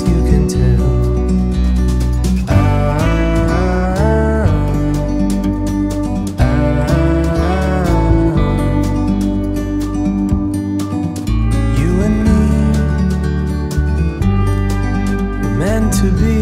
You can tell. You and me we're meant to be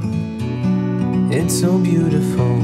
It's so beautiful,